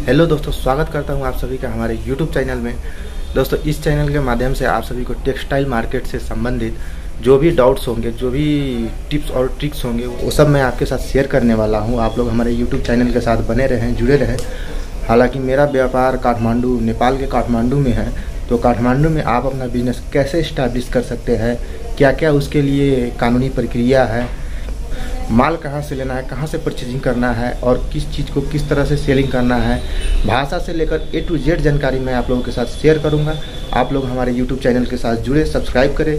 Hello दोस्तों, स्वागत करता हूँ आप सभी का हमारे यूट्यूब चैनल में। दोस्तों, इस चैनल के माध्यम से आप सभी को टेक्सटाइल मार्केट से संबंधित जो भी डाउट्स होंगे, जो भी टिप्स और ट्रिक्स होंगे, वो सब मैं आपके साथ शेयर करने वाला हूँ। आप लोग हमारे यूट्यूब चैनल के साथ बने रहें, जुड़े रहें। हालाँकि मेरा व्यापार काठमांडू, नेपाल के काठमांडू में है तो काठमांडू में आप अपना बिज़नेस कैसे इस्टेब्लिश कर सकते हैं? क्या क्या उसके लिए कानूनी प्रक्रिया है? माल कहाँ से लेना है, कहाँ से परचेजिंग करना है और किस चीज़ को किस तरह से सेलिंग करना है, भाषा से लेकर ए टू जेड जानकारी मैं आप लोगों के साथ शेयर करूँगा। आप लोग हमारे यूट्यूब चैनल के साथ जुड़े सब्सक्राइब करें।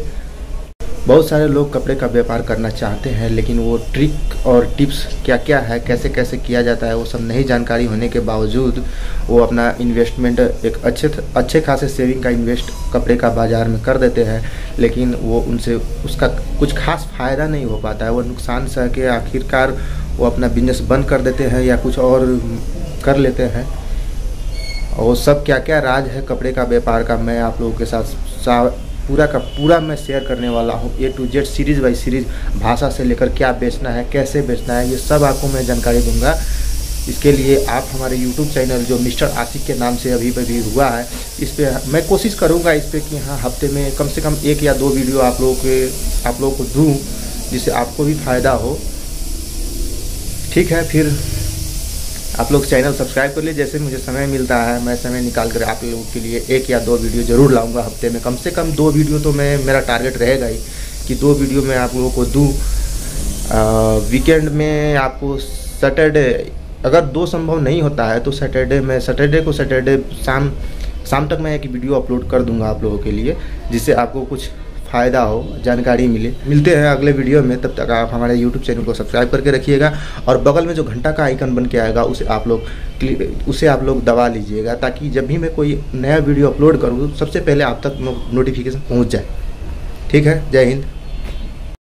बहुत सारे लोग कपड़े का व्यापार करना चाहते हैं, लेकिन वो ट्रिक और टिप्स क्या क्या है कैसे कैसे किया जाता है, वो सब नहीं जानकारी होने के बावजूद वो अपना इन्वेस्टमेंट एक अच्छे अच्छे खासे सेविंग का इन्वेस्ट कपड़े का बाज़ार में कर देते हैं, लेकिन वो उनसे उसका कुछ खास फ़ायदा नहीं हो पाता है। वो नुकसान सह के आखिरकार वो अपना बिज़नेस बंद कर देते हैं या कुछ और कर लेते हैं। और सब क्या क्या राज है कपड़े का व्यापार का, मैं आप लोगों के साथ पूरा का पूरा मैं शेयर करने वाला हूँ A to Z series by series भाषा से लेकर क्या बेचना है, कैसे बेचना है, ये सब आपको मैं जानकारी दूँगा। इसके लिए आप हमारे यूट्यूब चैनल जो मिस्टर आशिक के नाम से अभी अभी हुआ है, इस पर मैं कोशिश करूँगा इस पर कि हाँ हफ़्ते में कम से कम एक या दो वीडियो आप लोगों के, आप लोगों को दूँ, जिससे आपको भी फ़ायदा हो। ठीक है, फिर आप लोग चैनल सब्सक्राइब कर लिए जैसे मुझे समय मिलता है, मैं समय निकाल कर आप लोगों के लिए एक या दो वीडियो ज़रूर लाऊँगा हफ़्ते में। कम से कम दो वीडियो तो मैं, मेरा टारगेट रहेगा ही कि दो वीडियो मैं आप लोगों को दूँ। वीकेंड में आपको सैटरडे अगर दो संभव नहीं होता है तो सैटरडे में सैटरडे को सैटरडे शाम शाम तक मैं एक वीडियो अपलोड कर दूँगा आप लोगों के लिए, जिससे आपको कुछ फ़ायदा हो, जानकारी मिले। मिलते हैं अगले वीडियो में। तब तक आप हमारे यूट्यूब चैनल को सब्सक्राइब करके रखिएगा और बगल में जो घंटा का आइकन बन के आएगा, उसे आप लोग उसे आप लोग दबा लीजिएगा ताकि जब भी मैं कोई नया वीडियो अपलोड करूँ सबसे पहले आप तक नोटिफिकेशन पहुँच जाए। ठीक है? जय हिंद।